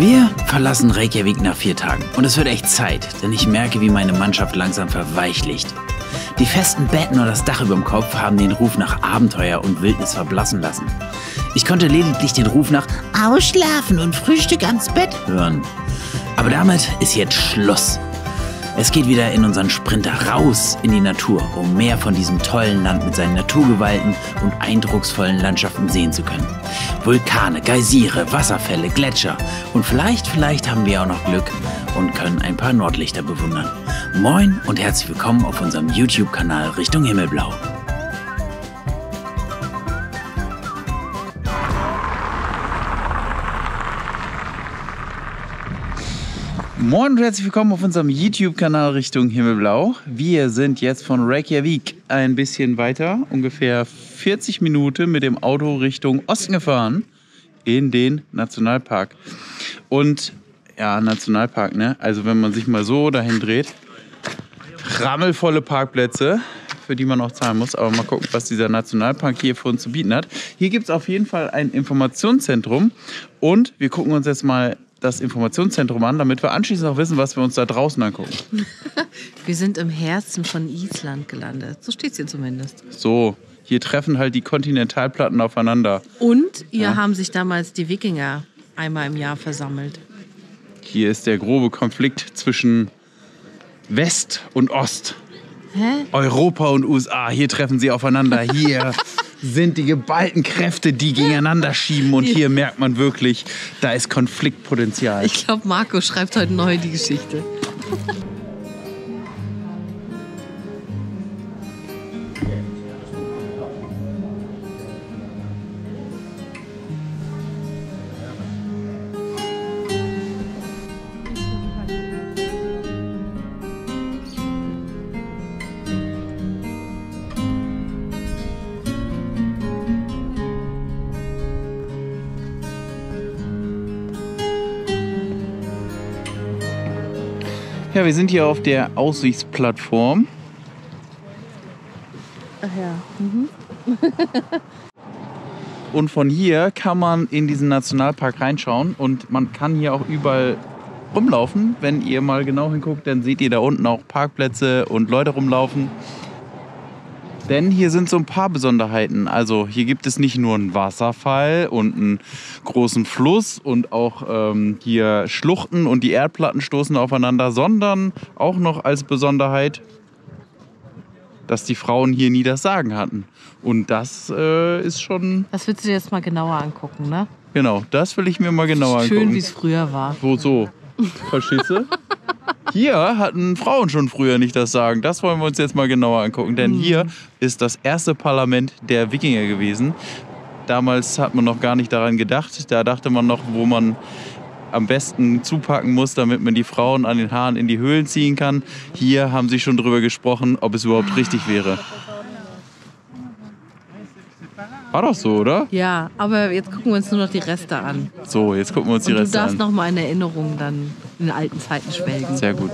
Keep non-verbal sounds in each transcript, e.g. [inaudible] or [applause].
Wir verlassen Reykjavik nach vier Tagen und es wird echt Zeit, denn ich merke, wie meine Mannschaft langsam verweichlicht. Die festen Betten und das Dach über dem Kopf haben den Ruf nach Abenteuer und Wildnis verblassen lassen. Ich konnte lediglich den Ruf nach Ausschlafen und Frühstück ans Bett hören. Aber damit ist jetzt Schluss. Es geht wieder in unseren Sprinter raus in die Natur, um mehr von diesem tollen Land mit seinen Naturgewalten und eindrucksvollen Landschaften sehen zu können. Vulkane, Geysire, Wasserfälle, Gletscher und vielleicht, vielleicht haben wir auch noch Glück und können ein paar Nordlichter bewundern. Moin und herzlich willkommen auf unserem YouTube-Kanal Richtung Himmelblau. Moin und herzlich willkommen auf unserem YouTube-Kanal Richtung Himmelblau. Wir sind jetzt von Reykjavik ein bisschen weiter, ungefähr 40 Minuten mit dem Auto Richtung Osten gefahren in den Nationalpark. Und ja, Nationalpark, ne? Also wenn man sich mal so dahin dreht, rammelvolle Parkplätze, für die man auch zahlen muss. Aber mal gucken, was dieser Nationalpark hier für uns zu bieten hat. Hier gibt es auf jeden Fall ein Informationszentrum und wir gucken uns jetzt mal das Informationszentrum an, damit wir anschließend auch wissen, was wir uns da draußen angucken. [laughs] Wir sind im Herzen von Island gelandet. So steht es hier zumindest. So, hier treffen halt die Kontinentalplatten aufeinander. Und hier haben sich damals die Wikinger einmal im Jahr versammelt. Hier ist der grobe Konflikt zwischen West und Ost. Hä? Europa und USA, hier treffen sie aufeinander. Hier [laughs] sind die geballten Kräfte, die gegeneinander schieben. Und hier merkt man wirklich, da ist Konfliktpotenzial. Ich glaube, Marco schreibt heute neu die Geschichte. Ja, wir sind hier auf der Aussichtsplattform. Ach ja. [laughs] Und von hier kann man in diesen Nationalpark reinschauen und man kann hier auch überall rumlaufen. Wenn ihr mal genau hinguckt, dann seht ihr da unten auch Parkplätze und Leute rumlaufen. Denn hier sind so ein paar Besonderheiten. Also hier gibt es nicht nur einen Wasserfall und einen großen Fluss und auch ähm, hier Schluchten und die Erdplatten stoßen aufeinander, sondern auch noch als Besonderheit, dass die Frauen hier nie das Sagen hatten. Und das äh, ist schon, Das willst du dir jetzt mal genauer angucken, ne? genau, das will ich mir mal genauer Schön, angucken. wie es früher war. Wo so? Verstehst du? Hier hatten Frauen schon früher nicht das Sagen. Das wollen wir uns jetzt mal genauer angucken. Denn hier ist das erste Parlament der Wikinger gewesen. Damals hat man noch gar nicht daran gedacht. Da dachte man noch, wo man am besten zupacken muss, damit man die Frauen an den Haaren in die Höhlen ziehen kann. Hier haben sie schon drüber gesprochen, ob es überhaupt richtig wäre. War doch so, oder? Ja, aber jetzt gucken wir uns nur noch die Reste an. So, jetzt gucken wir uns die Und du Reste darfst an. noch mal in Erinnerung dann in den alten Zeiten schwelgen. Sehr gut.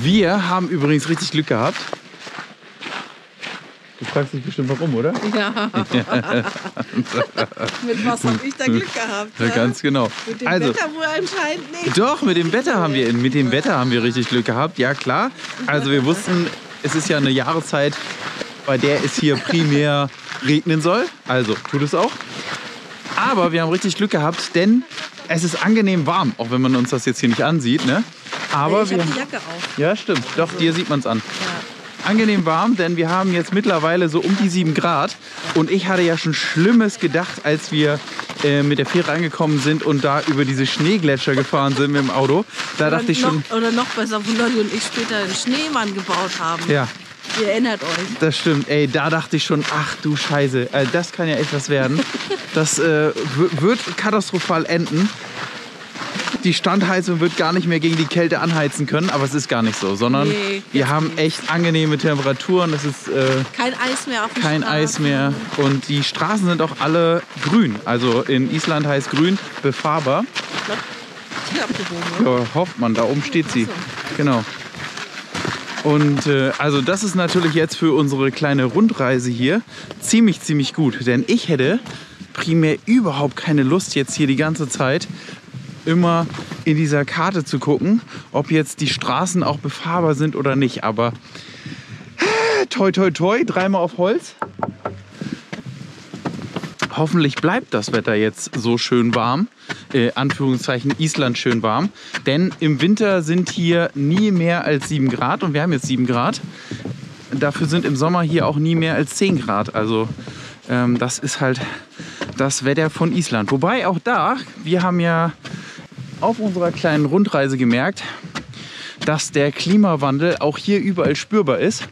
Wir haben übrigens richtig Glück gehabt. Du fragst dich bestimmt warum, oder? [laughs] Ja. [laughs] Mit was habe ich da Glück gehabt? Ja, ganz genau. Mit dem Also, Wetter wohl anscheinend nicht. doch, mit dem Wetter haben wir mit dem Wetter haben wir richtig Glück gehabt. Ja, klar. Also wir wussten, es ist ja eine Jahreszeit, bei der es hier primär regnen soll. Also tut es auch. Aber wir haben richtig Glück gehabt, denn es ist angenehm warm, auch wenn man uns das jetzt hier nicht ansieht. Ne? Aber ich wir die Jacke auf. ja, stimmt. Doch, dir sieht man es an. Ja. Angenehm warm, denn wir haben jetzt mittlerweile so um die 7 Grad. Und ich hatte ja schon Schlimmes gedacht, als wir äh, mit der Fähre angekommen sind und da über diese Schneegletscher gefahren sind mit dem Auto. Da dachte ich noch, schon, Oder noch besser, wo Leute und ich später einen Schneemann gebaut haben. ja, Ihr erinnert euch. das stimmt. Ey, da dachte ich schon, ach du Scheiße, äh, das kann ja echt was werden. [laughs] Das äh, wird katastrophal enden. Die Standheizung wird gar nicht mehr gegen die Kälte anheizen können, aber es ist gar nicht so, sondern Nee, wir haben nicht. echt angenehme Temperaturen. Es ist äh, Kein Eis mehr auf dem kein Eis mehr und die Straßen sind auch alle grün. Also in Island heißt grün befahrbar. Hier abgewogen, oder? Ja, hofft man, da oben steht sie. Genau. Und äh, also das ist natürlich jetzt für unsere kleine Rundreise hier ziemlich, ziemlich gut. Denn ich hätte primär überhaupt keine Lust, jetzt hier die ganze Zeit immer in dieser Karte zu gucken, ob jetzt die Straßen auch befahrbar sind oder nicht. Aber äh, toi, toi, toi, dreimal auf Holz. Hoffentlich bleibt das Wetter jetzt so schön warm. Äh, Anführungszeichen Island schön warm. Denn im Winter sind hier nie mehr als 7 Grad und wir haben jetzt 7 Grad. Dafür sind im Sommer hier auch nie mehr als 10 Grad. Also ähm, das ist halt das Wetter von Island. Wobei auch da, wir haben ja auf unserer kleinen Rundreise gemerkt, dass der Klimawandel auch hier überall spürbar ist.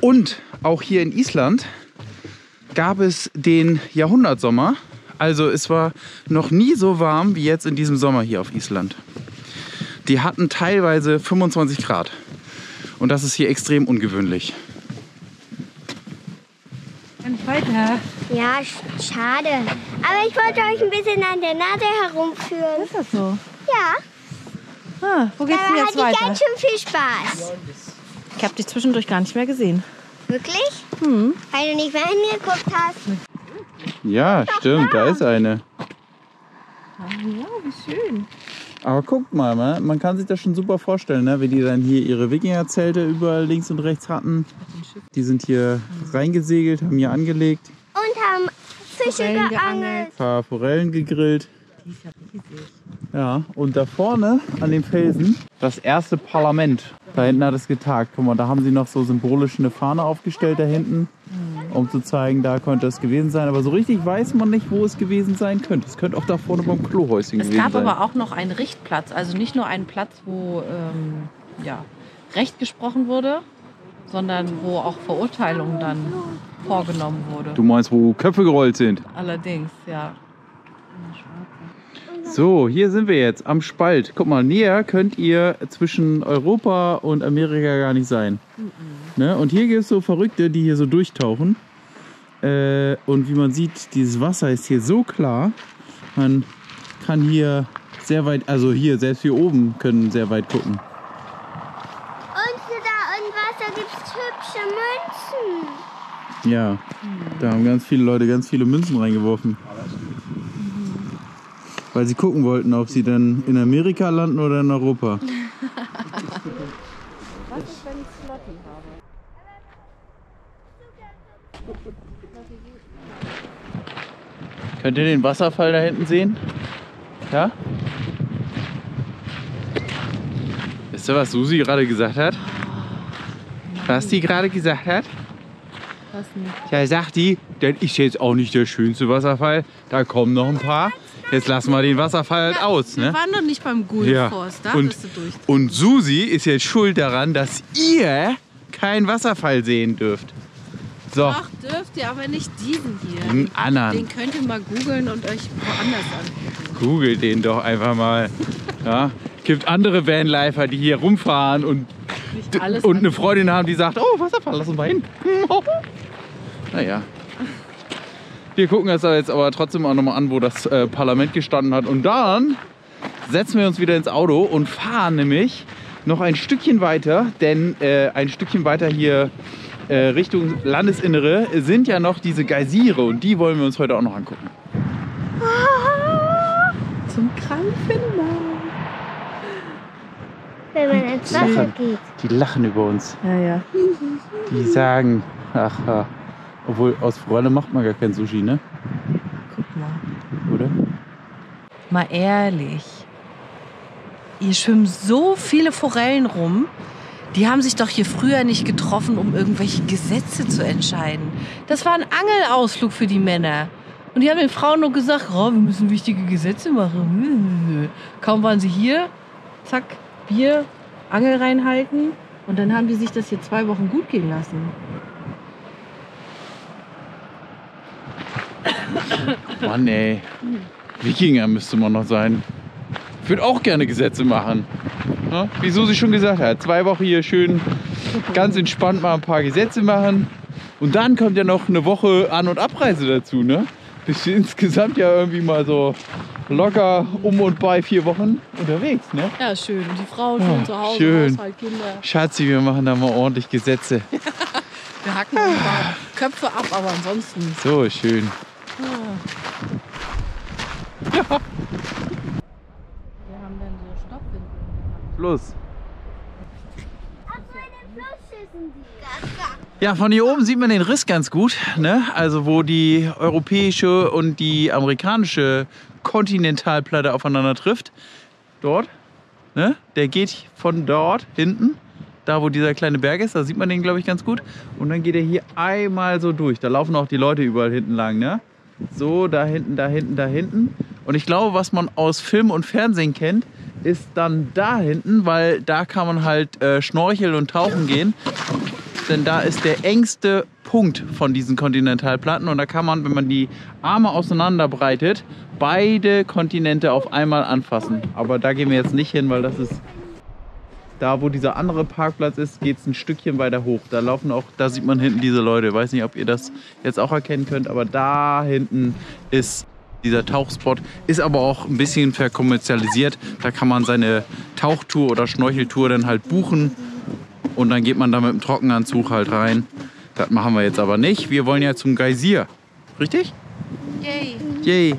Und auch hier in Island gab es den Jahrhundertsommer. Also es war noch nie so warm wie jetzt in diesem Sommer hier auf Island. Die hatten teilweise 25 Grad. Und das ist hier extrem ungewöhnlich. Kann ich weiter? Ja, sch- schade. Aber ich wollte euch ein bisschen an der Nase herumführen. Ist das so? Ja, Ah, wo geht's denn da jetzt hatte ich weiter? ganz schön viel Spaß. Ich habe dich zwischendurch gar nicht mehr gesehen. Wirklich? Hm. Weil du nicht mehr hingeguckt hast. Ja, stimmt, da ist eine. Ja, wie schön. Aber guckt mal, ne? man kann sich das schon super vorstellen, ne? wie die dann hier ihre Wikingerzelte überall links und rechts hatten. Die sind hier reingesegelt, haben hier angelegt, Und haben Fische Forellen geangelt. geangelt. ein paar Forellen gegrillt. Ja, und da vorne an dem Felsen das erste Parlament. Da hinten hat es getagt. Guck mal, da haben sie noch so symbolisch eine Fahne aufgestellt da hinten, um zu zeigen, da könnte es gewesen sein. Aber so richtig weiß man nicht, wo es gewesen sein könnte. Es könnte auch da vorne beim Klohäuschen Es gewesen gab sein. aber auch noch einen Richtplatz. Also nicht nur einen Platz, wo ähm, ja, Recht gesprochen wurde, sondern wo auch Verurteilung dann vorgenommen wurde. Du meinst, wo Köpfe gerollt sind? Allerdings, ja. So, hier sind wir jetzt am Spalt. Guck mal, näher könnt ihr zwischen Europa und Amerika gar nicht sein. Ne? Und hier gibt es so Verrückte, die hier so durchtauchen. Äh, und wie man sieht, dieses Wasser ist hier so klar. Man kann hier sehr weit, also hier, selbst hier oben können sehr weit gucken. Und da im Wasser gibt es hübsche Münzen. Ja, da haben ganz viele Leute ganz viele Münzen reingeworfen. Weil sie gucken wollten, ob sie dann in Amerika landen oder in Europa. [laughs] Könnt ihr den Wasserfall da hinten sehen? Ja? Wisst ihr, was Susi gerade gesagt hat? Was die gerade gesagt hat? Was nicht? Ja, sagt die, das ist jetzt auch nicht der schönste Wasserfall. Da kommen noch ein paar. Jetzt lassen wir den Wasserfall halt aus. Wir Ne? waren doch nicht beim Gulfforst, da Und, bist du durch. und Susi ist jetzt schuld daran, dass ihr keinen Wasserfall sehen dürft. So, Ach, dürft ihr, aber nicht diesen hier. einen anderen. Den könnt ihr mal googeln und euch woanders angucken. Googelt den doch einfach mal. Ja, gibt andere Vanlifer, die hier rumfahren und, und eine. Freundin haben, die sagt, oh, Wasserfall, lass uns mal hin. [laughs] naja. Wir gucken uns da jetzt aber trotzdem auch nochmal an, wo das äh, Parlament gestanden hat. Und dann setzen wir uns wieder ins Auto und fahren nämlich noch ein Stückchen weiter, denn äh, ein Stückchen weiter hier äh, Richtung Landesinnere sind ja noch diese Geysire und die wollen wir uns heute auch noch angucken. [laughs] Zum Krankfinder. Wenn man ins Wasser Lachen. geht. Die lachen über uns. Ja, ja. Die sagen, ach, ja. Obwohl aus Forelle macht man gar kein Sushi, ne? Guck mal. Oder? Mal ehrlich. Hier schwimmen so viele Forellen rum. Die haben sich doch hier früher nicht getroffen, um irgendwelche Gesetze zu entscheiden. Das war ein Angelausflug für die Männer. Und die haben den Frauen nur gesagt, oh, wir müssen wichtige Gesetze machen. [laughs] Kaum waren sie hier, zack, Bier, Angel reinhalten. Und dann haben die sich das hier zwei Wochen gut gehen lassen. Mann, ey. Wikinger müsste man noch sein. Ich würde auch gerne Gesetze machen. Ja? Wie Susi schon gesagt hat, zwei Wochen hier schön ganz entspannt mal ein paar Gesetze machen. Und dann kommt ja noch eine Woche An- und Abreise dazu, ne? Das ist insgesamt ja irgendwie mal so locker um und bei vier Wochen unterwegs, ne? Ja, schön. Und die Frau Ja, schön zu Hause, schön. Haushalt, Kinder. Schatzi, wir machen da mal ordentlich Gesetze. [laughs] Wir hacken ein paar Köpfe ab, aber ansonsten. So schön. Wir haben dann so. Auf meinem Fluss schießen die. Ja, von hier oben sieht man den Riss ganz gut, ne? Also wo die europäische und die amerikanische Kontinentalplatte aufeinander trifft. Dort, ne? Der geht von dort hinten, da wo dieser kleine Berg ist, da sieht man den glaube ich ganz gut. Und dann geht er hier einmal so durch. Da laufen auch die Leute überall hinten lang, ne? So, da hinten, da hinten, da hinten. Und ich glaube, was man aus Film und Fernsehen kennt, ist dann da hinten, weil da kann man halt äh, schnorcheln und tauchen gehen denn da ist der engste Punkt von diesen Kontinentalplatten und da kann man, wenn man die Arme auseinanderbreitet, beide Kontinente auf einmal anfassen. Aber da gehen wir jetzt nicht hin, weil das ist da, wo dieser andere Parkplatz ist, geht es ein Stückchen weiter hoch. Da laufen auch, da sieht man hinten diese Leute. Ich weiß nicht, ob ihr das jetzt auch erkennen könnt, aber da hinten ist dieser Tauchspot, ist aber auch ein bisschen verkommerzialisiert. Da kann man seine Tauchtour oder Schnorcheltour dann halt buchen und dann geht man da mit dem Trockenanzug halt rein. Das machen wir jetzt aber nicht. Wir wollen ja zum Geysir. Richtig? Yay. Yay.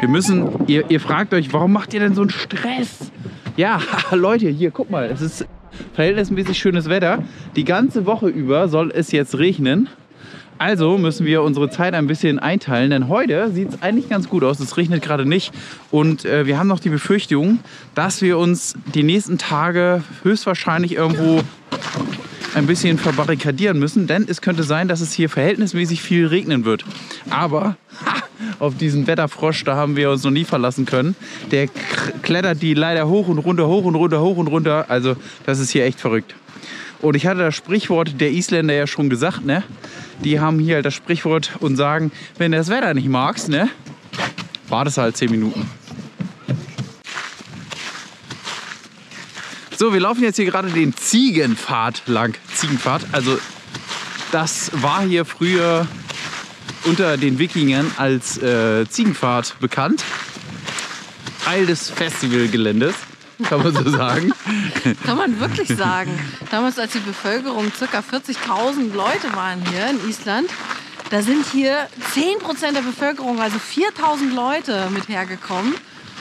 Wir müssen, ihr, ihr fragt euch, warum macht ihr denn so einen Stress? Ja, [laughs] Leute, hier, guck mal, es ist verhältnismäßig schönes Wetter. Die ganze Woche über soll es jetzt regnen. Also müssen wir unsere Zeit ein bisschen einteilen, denn heute sieht es eigentlich ganz gut aus. Es regnet gerade nicht und äh, wir haben noch die Befürchtung, dass wir uns die nächsten Tage höchstwahrscheinlich irgendwo ein bisschen verbarrikadieren müssen, denn es könnte sein, dass es hier verhältnismäßig viel regnen wird. Aber [laughs] ha, auf diesen Wetterfrosch, da haben wir uns noch nie verlassen können. Der klettert die leider hoch und runter, hoch und runter, hoch und runter. Also das ist hier echt verrückt. Und ich hatte das Sprichwort der Isländer ja schon gesagt, ne? Die haben hier halt das Sprichwort und sagen, wenn du das Wetter nicht magst, ne? Wartest halt 10 Minuten. So, wir laufen jetzt hier gerade den Ziegenpfad lang. Ziegenpfad, also das war hier früher unter den Wikingern als äh, Ziegenpfad bekannt. Teil des Festivalgeländes, kann man so sagen. [laughs] Kann man wirklich sagen. Damals, als die Bevölkerung ca. 40.000 Leute waren hier in Island, da sind hier 10% der Bevölkerung, also 4.000 Leute mit hergekommen.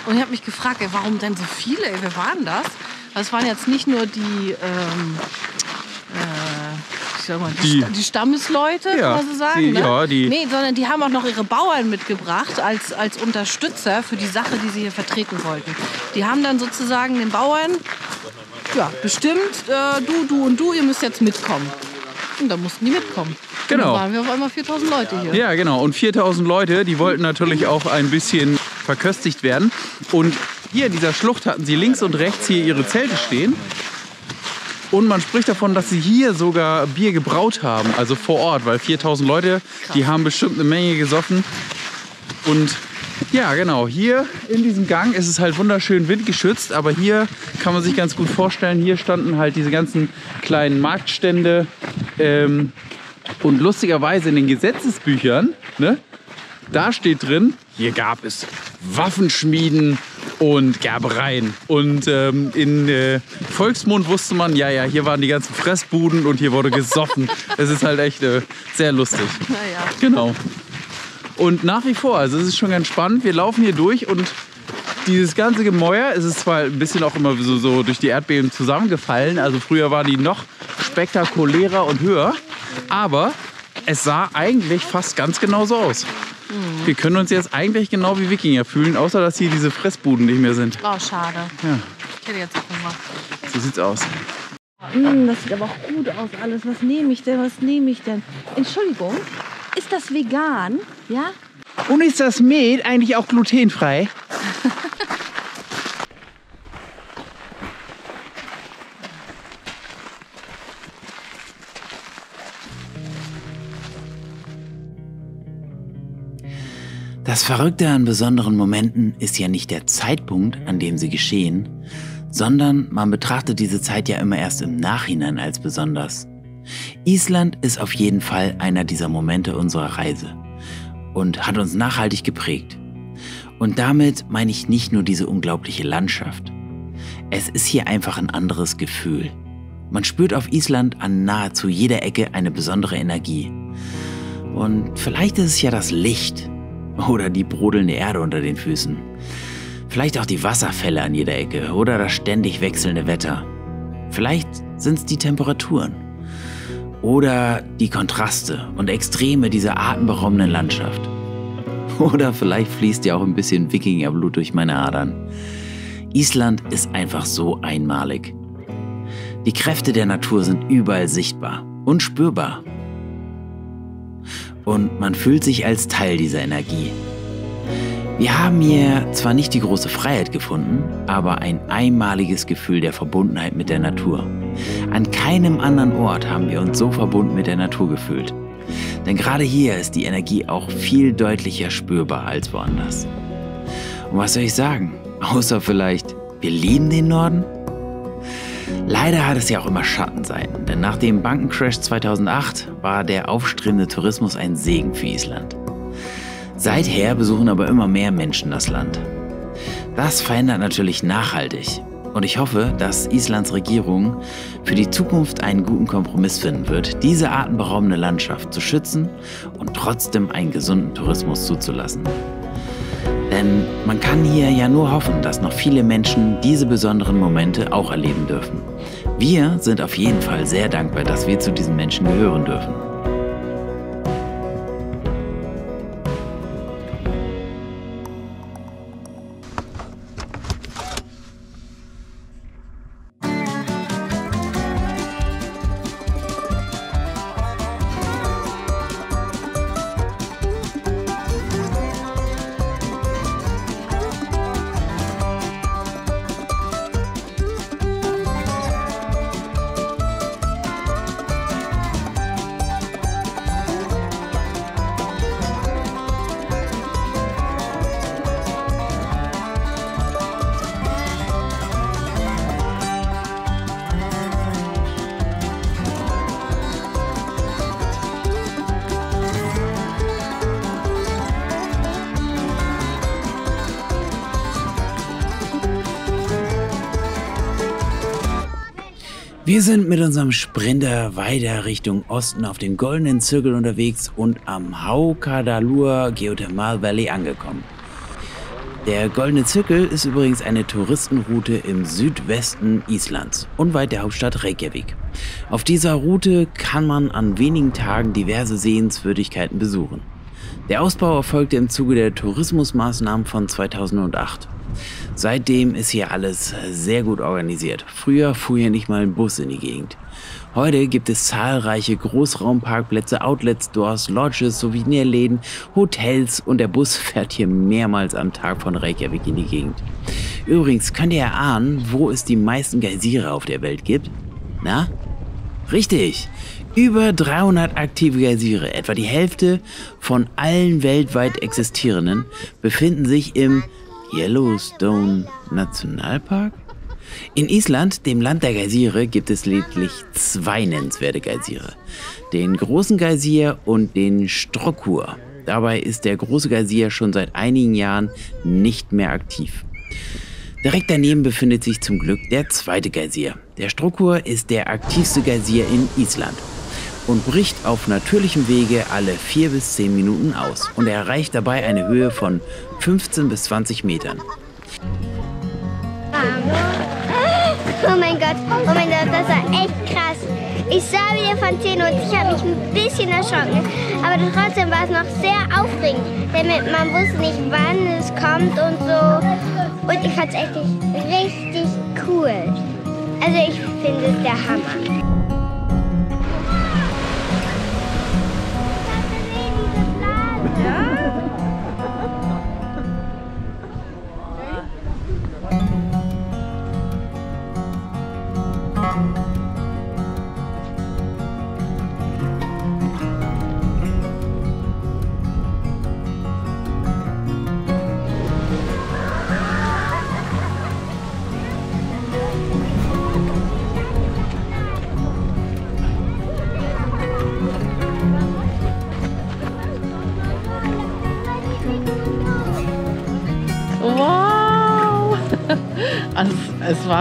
Und ich habe mich gefragt, ey, warum denn so viele? Ey, wer waren das? Das waren jetzt nicht nur die, ähm, äh, sag mal, die, Die- Sta- die Stammesleute, Ja, kann man so sagen. die- ne? ja, die- Nee, sondern die haben auch noch ihre Bauern mitgebracht als, als Unterstützer für die Sache, die sie hier vertreten wollten. Die haben dann sozusagen den Bauern ja, bestimmt, äh, du, du und du, ihr müsst jetzt mitkommen. Und dann mussten die mitkommen. Genau. Und dann waren wir auf einmal 4000 Leute hier. Ja, genau. Und 4000 Leute, die wollten natürlich auch ein bisschen verköstigt werden. Und hier in dieser Schlucht hatten sie links und rechts hier ihre Zelte stehen. Und man spricht davon, dass sie hier sogar Bier gebraut haben, also vor Ort, weil 4000 Leute, die haben bestimmt eine Menge gesoffen. Und ja, genau, hier in diesem Gang ist es halt wunderschön windgeschützt, aber hier kann man sich ganz gut vorstellen, hier standen halt diese ganzen kleinen Marktstände. Ähm, und lustigerweise in den Gesetzesbüchern, ne, da steht drin, hier gab es Waffenschmieden und Gerbereien. Und ähm, in äh, Volksmund wusste man, ja, ja, hier waren die ganzen Fressbuden und hier wurde gesoffen. Es ist halt echt äh, sehr lustig. Naja. Genau. Und nach wie vor, also es ist schon ganz spannend. Wir laufen hier durch und dieses ganze Gemäuer, es ist zwar ein bisschen auch immer so, so durch die Erdbeben zusammengefallen. Also früher waren die noch spektakulärer und höher. Aber es sah eigentlich fast ganz genauso aus. Wir können uns jetzt eigentlich genau wie Wikinger fühlen, außer dass hier diese Fressbuden nicht mehr sind. Oh, schade. Ja. Ich hätte jetzt auch Hunger. So sieht's aus. Mm, das sieht aber auch gut aus alles. Was nehme ich denn? Was nehme ich denn? Entschuldigung, ist das vegan? Ja? Und ist das Mehl eigentlich auch glutenfrei? [laughs] Das Verrückte an besonderen Momenten ist ja nicht der Zeitpunkt, an dem sie geschehen, sondern man betrachtet diese Zeit ja immer erst im Nachhinein als besonders. Island ist auf jeden Fall einer dieser Momente unserer Reise und hat uns nachhaltig geprägt. Und damit meine ich nicht nur diese unglaubliche Landschaft. Es ist hier einfach ein anderes Gefühl. Man spürt auf Island an nahezu jeder Ecke eine besondere Energie. Und vielleicht ist es ja das Licht oder die brodelnde Erde unter den Füßen. Vielleicht auch die Wasserfälle an jeder Ecke oder das ständig wechselnde Wetter. Vielleicht sind es die Temperaturen. Oder die Kontraste und Extreme dieser atemberaubenden Landschaft. Oder vielleicht fließt ja auch ein bisschen Wikingerblut durch meine Adern. Island ist einfach so einmalig. Die Kräfte der Natur sind überall sichtbar und spürbar. Und man fühlt sich als Teil dieser Energie. Wir haben hier zwar nicht die große Freiheit gefunden, aber ein einmaliges Gefühl der Verbundenheit mit der Natur. An keinem anderen Ort haben wir uns so verbunden mit der Natur gefühlt. Denn gerade hier ist die Energie auch viel deutlicher spürbar als woanders. Und was soll ich sagen? Außer vielleicht, wir lieben den Norden? Leider hat es ja auch immer Schattenseiten, denn nach dem Bankencrash 2008 war der aufstrebende Tourismus ein Segen für Island. Seither besuchen aber immer mehr Menschen das Land. Das verändert natürlich nachhaltig. Und ich hoffe, dass Islands Regierung für die Zukunft einen guten Kompromiss finden wird, diese atemberaubende Landschaft zu schützen und trotzdem einen gesunden Tourismus zuzulassen. Denn man kann hier ja nur hoffen, dass noch viele Menschen diese besonderen Momente auch erleben dürfen. Wir sind auf jeden Fall sehr dankbar, dass wir zu diesen Menschen gehören dürfen. Wir sind mit unserem Sprinter weiter Richtung Osten auf dem Goldenen Zirkel unterwegs und am Haukadalur Geothermal Valley angekommen. Der Goldene Zirkel ist übrigens eine Touristenroute im Südwesten Islands, unweit der Hauptstadt Reykjavik. Auf dieser Route kann man an wenigen Tagen diverse Sehenswürdigkeiten besuchen. Der Ausbau erfolgte im Zuge der Tourismusmaßnahmen von 2008. Seitdem ist hier alles sehr gut organisiert. Früher fuhr hier nicht mal ein Bus in die Gegend. Heute gibt es zahlreiche Großraumparkplätze, Outlet-Stores, Lodges, Souvenirläden, Hotels und der Bus [laughs] fährt hier mehrmals am Tag von Reykjavik in die Gegend. Übrigens könnt ihr erahnen, wo es die meisten Geysire auf der Welt gibt? Na? Richtig! Über 300 aktive Geysire, etwa die Hälfte von allen weltweit existierenden, befinden sich im Yellowstone Nationalpark? In Island, dem Land der Geysire, gibt es lediglich zwei nennenswerte Geysire. Den großen Geysir und den Strokkur. Dabei ist der große Geysir schon seit einigen Jahren nicht mehr aktiv. Direkt daneben befindet sich zum Glück der zweite Geysir. Der Strokkur ist der aktivste Geysir in Island und bricht auf natürlichem Wege alle vier bis zehn Minuten aus und erreicht dabei eine Höhe von 15 bis 20 Metern. Oh mein Gott, oh mein Gott, das war echt krass. Ich sah wieder von 10 und ich habe mich ein bisschen erschrocken. Aber trotzdem war es noch sehr aufregend, denn man wusste nicht, wann es kommt und so. Und ich fand es echt richtig cool. Also ich finde es der Hammer.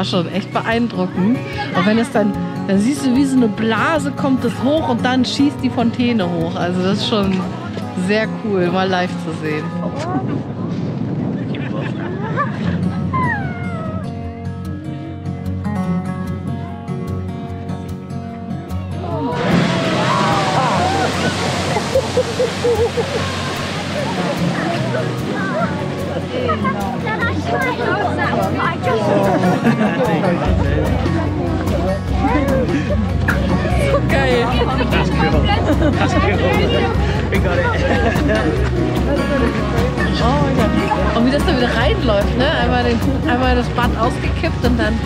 War schon echt beeindruckend. Und wenn es dann, dann siehst du, wie so eine Blase kommt es hoch und dann schießt die Fontäne hoch. Also das ist schon sehr cool, mal live zu sehen. Geil. Oh mein Gott. Und wie das da wieder reinläuft, ne? Einmal, den, einmal das Bad ausgekippt und dann.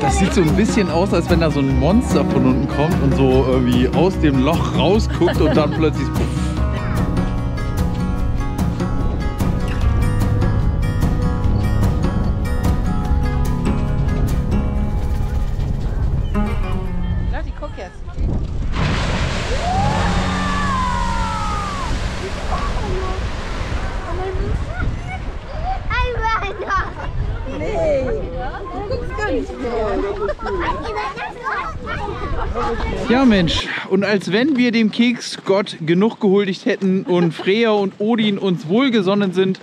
Das sieht so ein bisschen aus, als wenn da so ein Monster von unten kommt und so irgendwie aus dem Loch rausguckt und dann plötzlich. Mensch, und als wenn wir dem Keksgott genug gehuldigt hätten und Freya und Odin uns wohlgesonnen sind,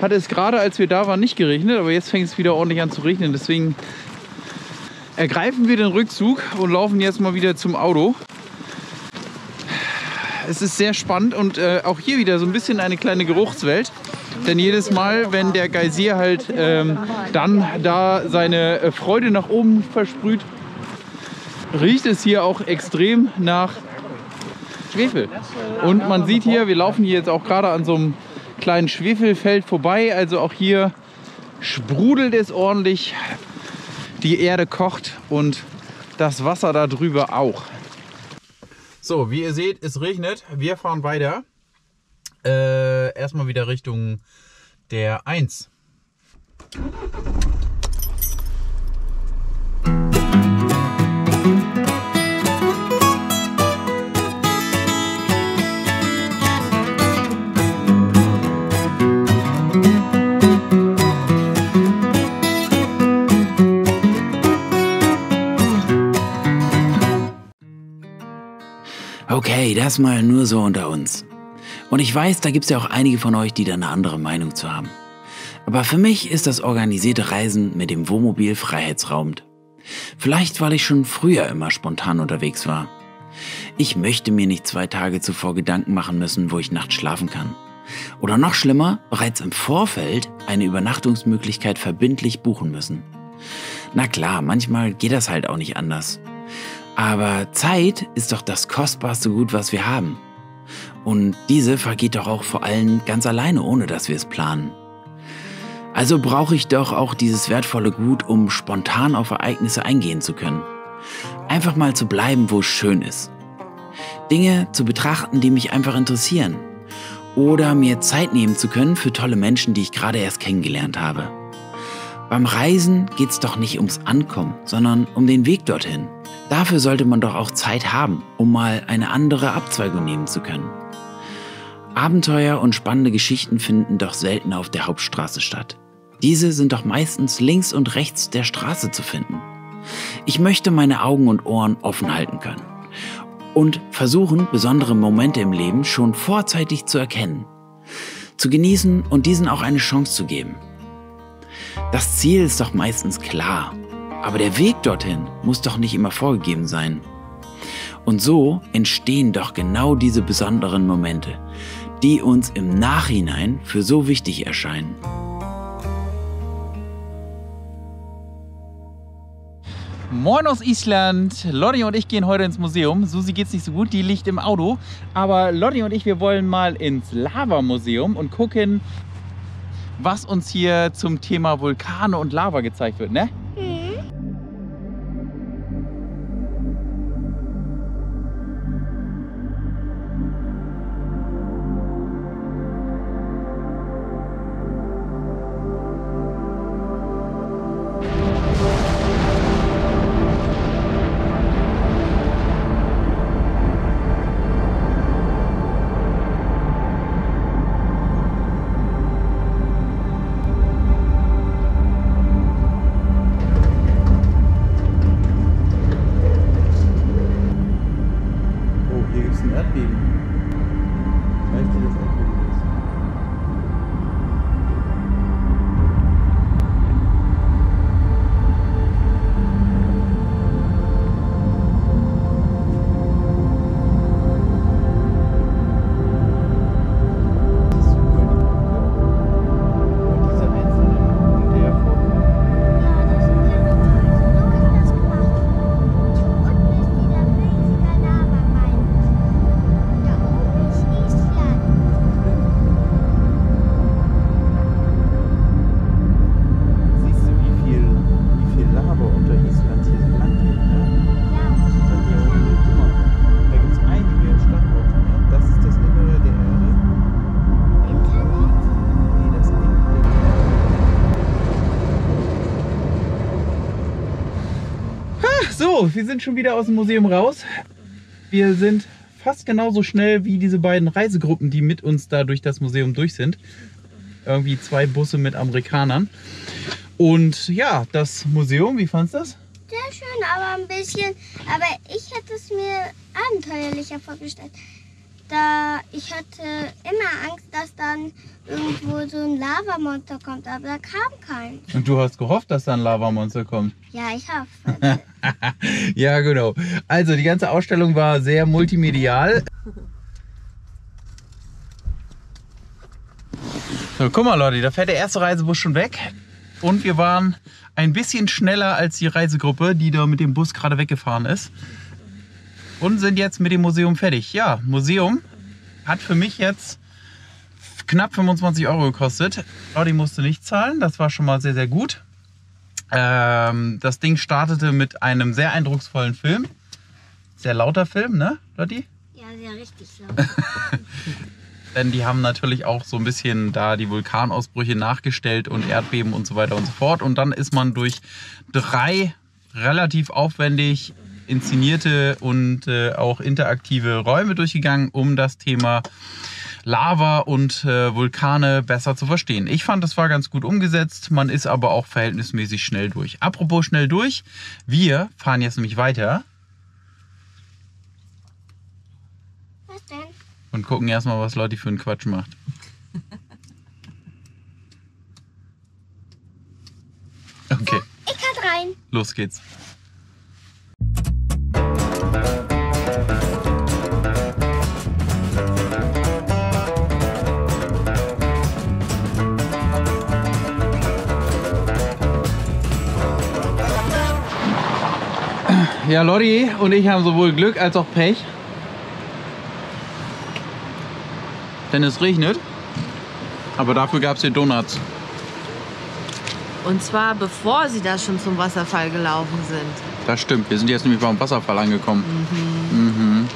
hat es gerade als wir da waren nicht geregnet, aber jetzt fängt es wieder ordentlich an zu regnen. Deswegen ergreifen wir den Rückzug und laufen jetzt mal wieder zum Auto. Es ist sehr spannend und äh, auch hier wieder so ein bisschen eine kleine Geruchswelt. Denn jedes Mal, wenn der Geysir halt ähm, dann da seine äh, Freude nach oben versprüht, riecht es hier auch extrem nach Schwefel. Und man sieht hier, wir laufen hier jetzt auch gerade an so einem kleinen Schwefelfeld vorbei. Also auch hier sprudelt es ordentlich. Die Erde kocht und das Wasser da drüber auch. So, wie ihr seht, es regnet. Wir fahren weiter. Äh, erstmal wieder Richtung der 1. Okay, das mal nur so unter uns. Und ich weiß, da gibt es ja auch einige von euch, die da eine andere Meinung zu haben. Aber für mich ist das organisierte Reisen mit dem Wohnmobil freiheitsraumend. Vielleicht, weil ich schon früher immer spontan unterwegs war. Ich möchte mir nicht zwei Tage zuvor Gedanken machen müssen, wo ich nachts schlafen kann. Oder noch schlimmer, bereits im Vorfeld eine Übernachtungsmöglichkeit verbindlich buchen müssen. Na klar, manchmal geht das halt auch nicht anders. Aber Zeit ist doch das kostbarste Gut, was wir haben. Und diese vergeht doch auch vor allem ganz alleine, ohne dass wir es planen. Also brauche ich doch auch dieses wertvolle Gut, um spontan auf Ereignisse eingehen zu können. Einfach mal zu bleiben, wo es schön ist. Dinge zu betrachten, die mich einfach interessieren. Oder mir Zeit nehmen zu können für tolle Menschen, die ich gerade erst kennengelernt habe. Beim Reisen geht es doch nicht ums Ankommen, sondern um den Weg dorthin. Dafür sollte man doch auch Zeit haben, um mal eine andere Abzweigung nehmen zu können. Abenteuer und spannende Geschichten finden doch selten auf der Hauptstraße statt. Diese sind doch meistens links und rechts der Straße zu finden. Ich möchte meine Augen und Ohren offen halten können und versuchen, besondere Momente im Leben schon vorzeitig zu erkennen, zu genießen und diesen auch eine Chance zu geben. Das Ziel ist doch meistens klar, aber der Weg dorthin muss doch nicht immer vorgegeben sein. Und so entstehen doch genau diese besonderen Momente, die uns im Nachhinein für so wichtig erscheinen. Moin aus Island. Lotti und ich gehen heute ins Museum. Susi geht's nicht so gut, die liegt im Auto. Aber Lotti und ich, wir wollen mal ins Lava-Museum und gucken, was uns hier zum Thema Vulkane und Lava gezeigt wird, ne? So, wir sind schon wieder aus dem Museum raus. Wir sind fast genauso schnell wie diese beiden Reisegruppen, die mit uns da durch das Museum durch sind. Irgendwie zwei Busse mit Amerikanern. Und ja, das Museum, wie fandest du das? Sehr schön, aber ein bisschen. Aber ich hätte es mir abenteuerlicher vorgestellt. Da ich hatte immer Angst, dass dann irgendwo so ein Lavamonster kommt, aber da kam keins. Und du hast gehofft, dass da ein Lavamonster kommt. [laughs] Ja, ich hoffe. ja, genau. Also die ganze Ausstellung war sehr multimedial. So, guck mal Leute, da fährt der erste Reisebus schon weg. Und wir waren ein bisschen schneller als die Reisegruppe, die da mit dem Bus gerade weggefahren ist. Und sind jetzt mit dem Museum fertig. Ja, Museum hat für mich jetzt knapp 25 Euro gekostet. Audi musste nicht zahlen, das war schon mal sehr, sehr gut. Ähm, das Ding startete mit einem sehr eindrucksvollen Film. Sehr lauter Film, ne, Lotti? ja, sehr richtig laut. [laughs] [laughs] Denn die haben natürlich auch so ein bisschen da die Vulkanausbrüche nachgestellt und Erdbeben und so weiter und so fort. Und dann ist man durch drei relativ aufwendig inszenierte und äh, auch interaktive Räume durchgegangen, um das Thema Lava und äh, Vulkane besser zu verstehen. Ich fand, das war ganz gut umgesetzt. Man ist aber auch verhältnismäßig schnell durch. Apropos schnell durch, wir fahren jetzt nämlich weiter Was denn? und gucken erstmal, was Lotti für einen Quatsch macht. [laughs] Okay, Ich kann rein. los geht's. Ja, Lotti und ich haben sowohl Glück als auch Pech. Denn es regnet. Aber dafür gab es hier Donuts. Und zwar bevor sie da schon zum Wasserfall gelaufen sind. Das stimmt. Wir sind jetzt nämlich beim Wasserfall angekommen. Mhm.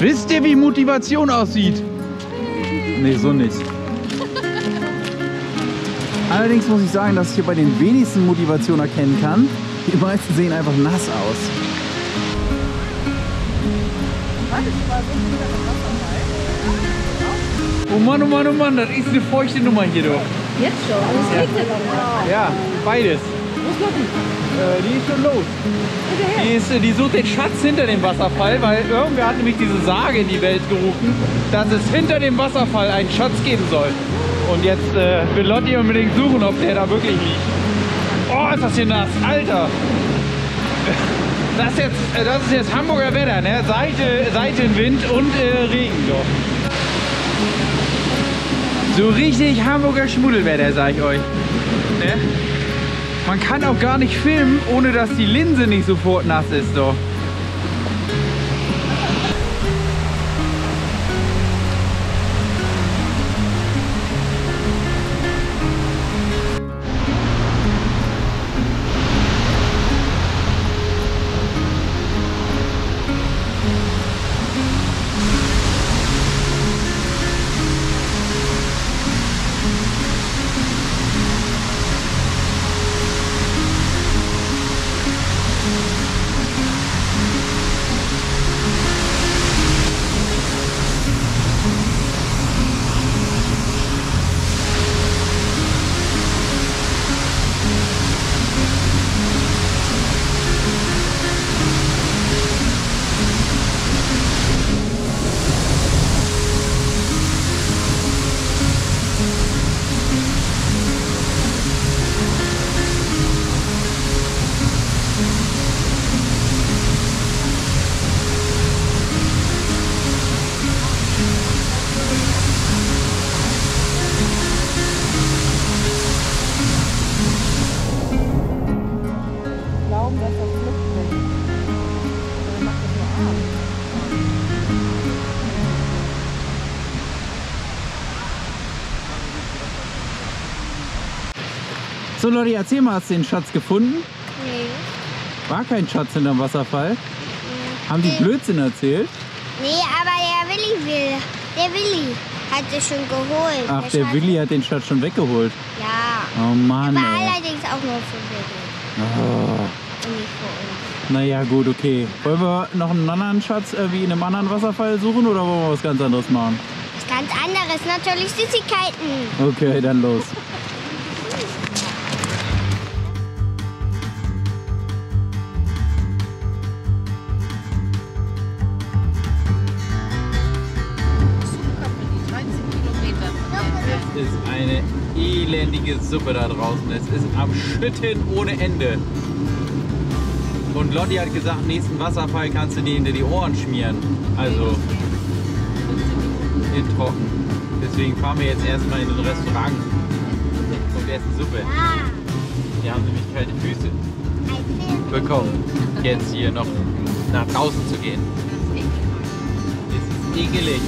Wisst ihr, wie Motivation aussieht? Nee, so nicht. Allerdings muss ich sagen, dass ich hier bei den wenigsten Motivation erkennen kann. Die meisten sehen einfach nass aus. Oh Mann, oh Mann, oh Mann, das ist eine feuchte Nummer hier doch. Jetzt schon? Noch. Ja, beides. Äh, die ist schon los. Die, ist, äh, die sucht den Schatz hinter dem Wasserfall, weil irgendwer hat nämlich diese Sage in die Welt gerufen, dass es hinter dem Wasserfall einen Schatz geben soll. Und jetzt äh, will Lotti unbedingt suchen, ob der da wirklich liegt. Oh, ist das hier nass, Alter! Das ist jetzt, äh, das ist jetzt Hamburger Wetter, ne? Seite, Seitenwind und äh, Regen doch. So richtig Hamburger Schmuddelwetter, sag ich euch. Ne? Man kann auch gar nicht filmen, ohne dass die Linse nicht sofort nass ist. Doch. So Lotti, erzähl mal, hast du den Schatz gefunden? Nee. War kein Schatz hinterm Wasserfall? Haben die Blödsinn erzählt? Nee, aber der Willi will. Der Willi hat es schon geholt. Ach, der Schatz- Willi hat den Schatz schon weggeholt. Ja. Oh Mann, Aber ey. allerdings auch nur für Willi Oh. und nicht für uns. Naja, gut, okay. Wollen wir noch einen anderen Schatz äh, wie in einem anderen Wasserfall suchen oder wollen wir was ganz anderes machen? Was ganz anderes, natürlich Süßigkeiten. Okay, dann los. Ist eine elendige Suppe da draußen. Es ist am Schütten ohne Ende. Und Lotti hat gesagt, nächsten Wasserfall kannst du dir hinter die Ohren schmieren. Also in trocken. Deswegen fahren wir jetzt erstmal in ein Restaurant und essen Suppe. Hier haben nämlich kalte Füße bekommen, jetzt hier noch nach draußen zu gehen. Es ist ekelig.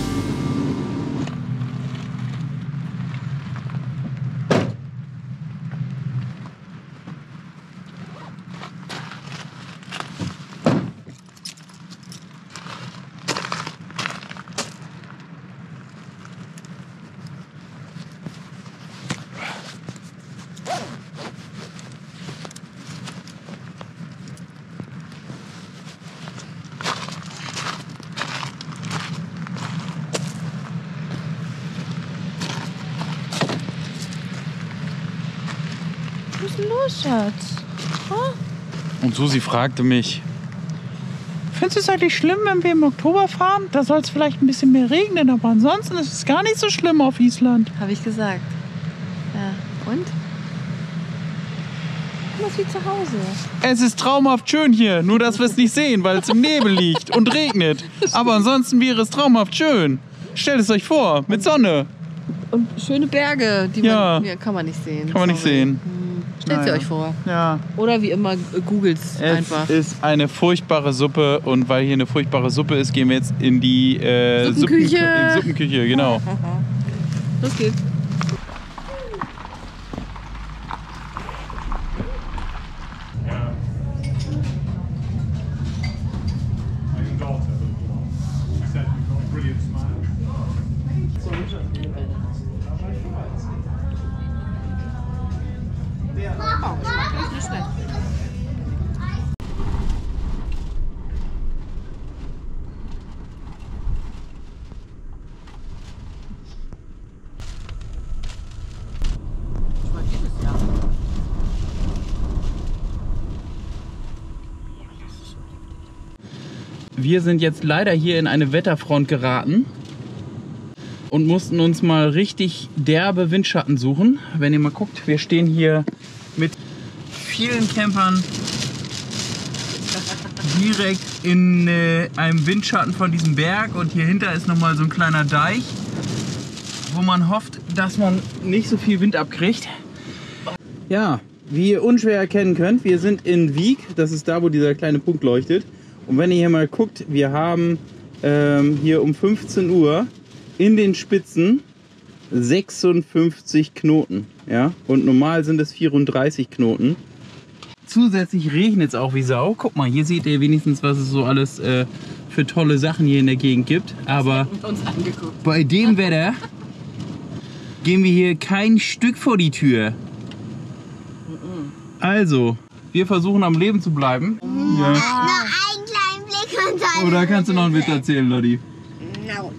Was Schatz? Und Susi fragte mich, findest du es eigentlich schlimm, wenn wir im Oktober fahren? Da soll es vielleicht ein bisschen mehr regnen, aber ansonsten ist es gar nicht so schlimm auf Island. Habe ich gesagt. Ja. Und? Das wie zu Hause. Es ist traumhaft schön hier, nur dass wir es nicht sehen, weil es im Nebel liegt und regnet. Aber ansonsten wäre es traumhaft schön. Stellt es euch vor, mit Sonne. Und schöne Berge, die Ja. man ja, kann man nicht sehen. Kann man nicht Sorry. sehen. Stellt sie Naja. euch vor. Ja, Oder wie immer, googelt es einfach. ist eine furchtbare Suppe und weil hier eine furchtbare Suppe ist, gehen wir jetzt in die äh, Suppenküche. Suppenkü- in Suppenküche, genau. [laughs] Los geht's. Wir sind jetzt leider hier in eine Wetterfront geraten und mussten uns mal richtig derbe Windschatten suchen. Wenn ihr mal guckt, wir stehen hier mit vielen Campern direkt in äh, einem Windschatten von diesem Berg und hier hinter ist nochmal so ein kleiner Deich, wo man hofft, dass man nicht so viel Wind abkriegt. Ja, wie ihr unschwer erkennen könnt, wir sind in Wieg, das ist da, wo dieser kleine Punkt leuchtet. Und wenn ihr hier mal guckt, wir haben ähm, hier um 15 Uhr in den Spitzen 56 Knoten. Ja? Und normal sind es 34 Knoten. Zusätzlich regnet es auch wie Sau. Guck mal, hier seht ihr wenigstens, was es so alles äh, für tolle Sachen hier in der Gegend gibt. Aber bei dem [laughs] Wetter gehen wir hier kein Stück vor die Tür. Also, wir versuchen am Leben zu bleiben. Ja. Nur einen kleinen Blick und dann. Oder kannst du noch einen Witz erzählen, Lotti? Na gut.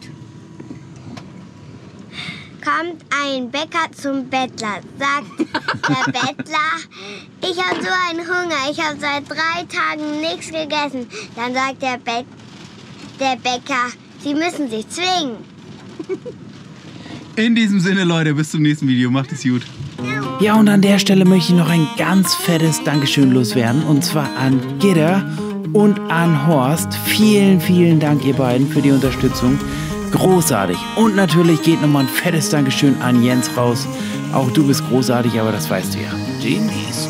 Kommt ein Bäcker zum Bettler, sagt der [laughs] Bettler, ich habe so einen Hunger, ich habe seit drei Tagen nichts gegessen. Dann sagt der, Bä der Bäcker, Sie müssen sich zwingen. In diesem Sinne, Leute, bis zum nächsten Video. Macht es gut. Ja, und an der Stelle möchte ich noch ein ganz fettes Dankeschön loswerden. Und zwar an Gidder und an Horst. Vielen, vielen Dank, ihr beiden, für die Unterstützung. Großartig. Und natürlich geht nochmal ein fettes Dankeschön an Jens raus. Auch du bist großartig, aber das weißt du ja. Demnächst